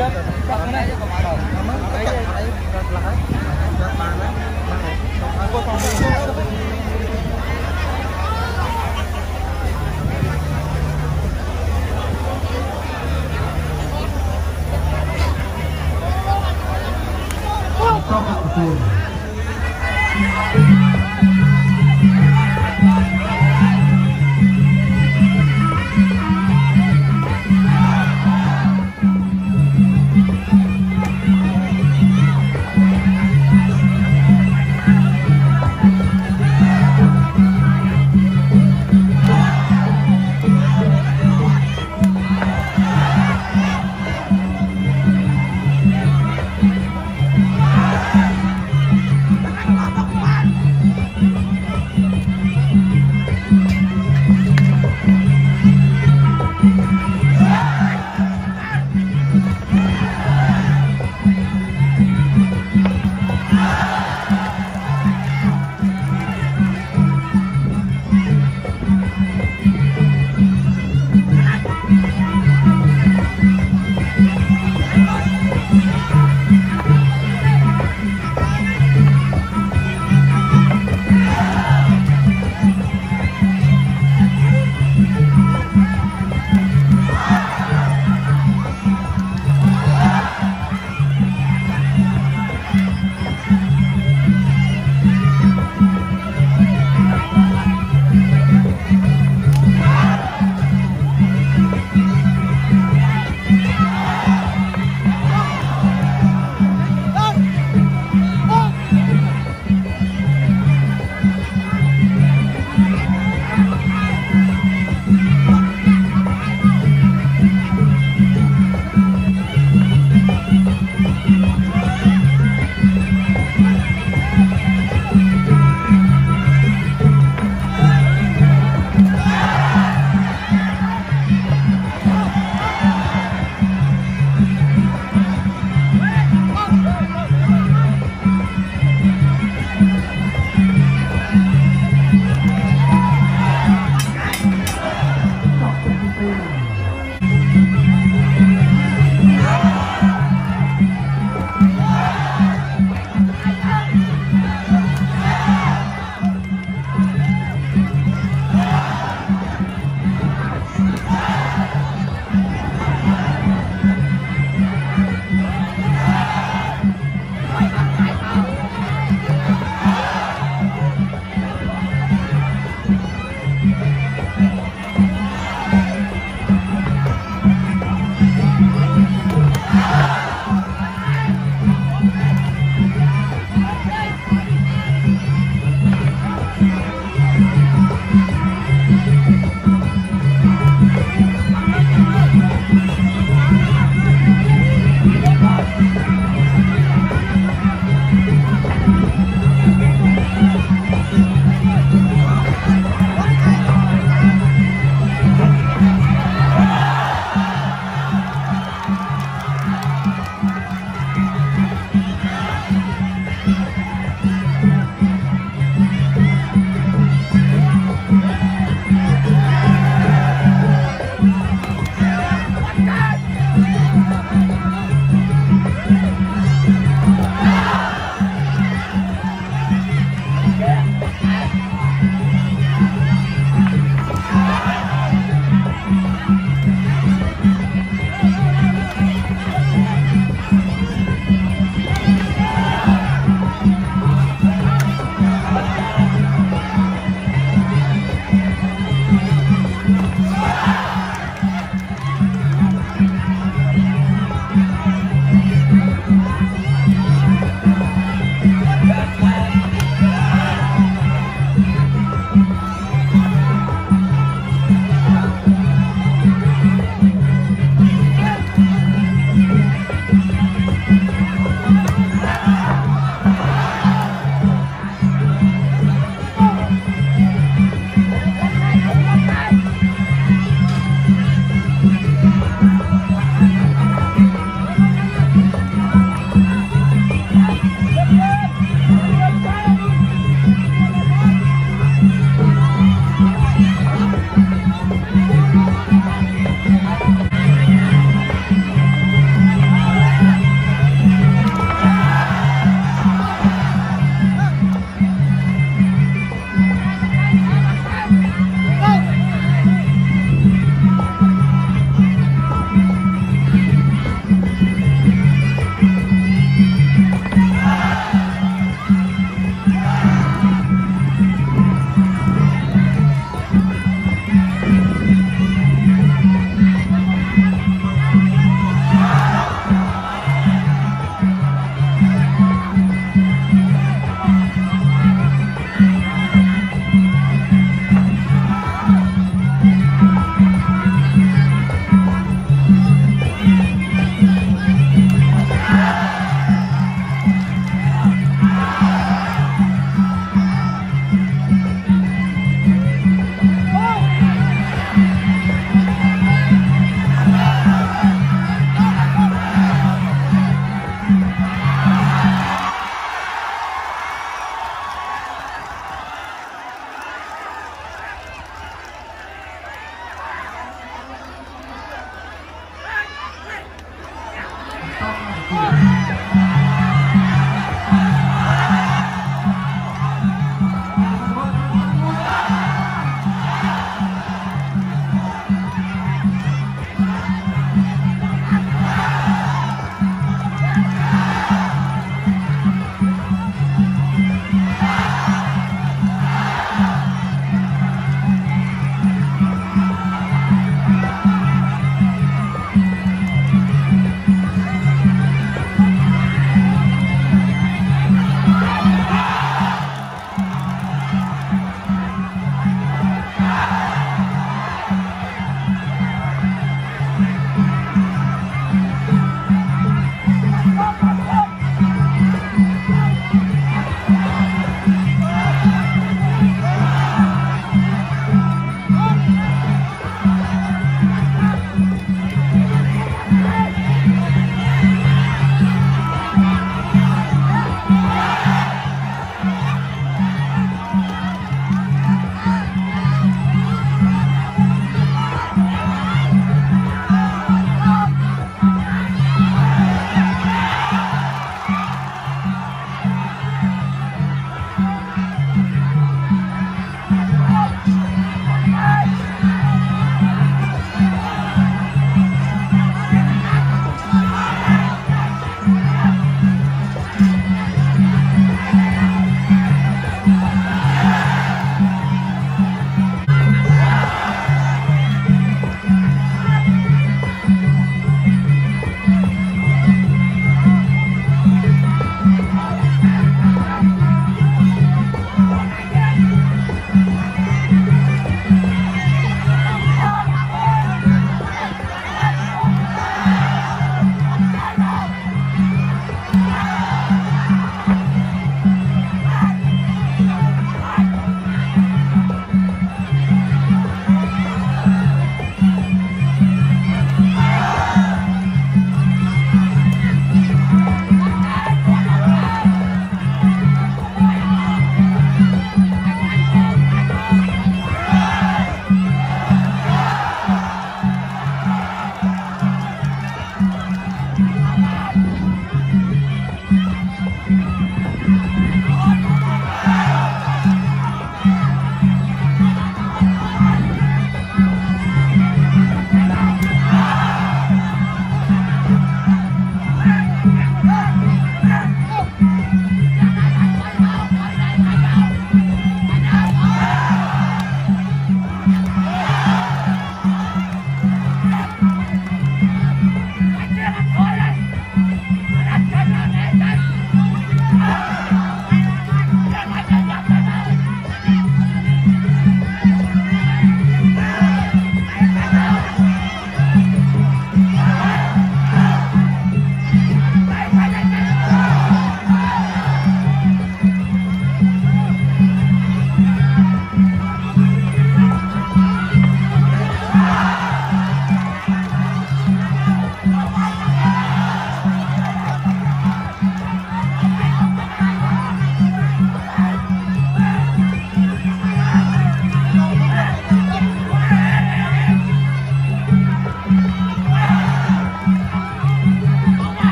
Karena.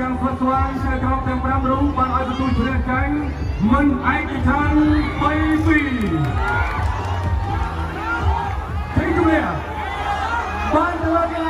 ទឹកយ៉ាងស្វិតស្វាញឆ្លើយតបទាំង5រូបបានឲ្យទទួលជ្រះចាញ់មិនឯកច្ឆ័ន្ទ3 2 Take it away. បានធ្វើកីឡា